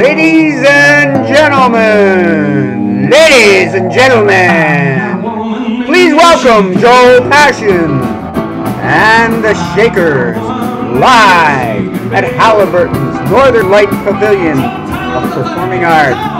Ladies and gentlemen, ladies and gentlemen, please welcome Joe Passion and the Shakers live at Haliburton's Northern Light Pavilion of Performing Arts